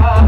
Bye.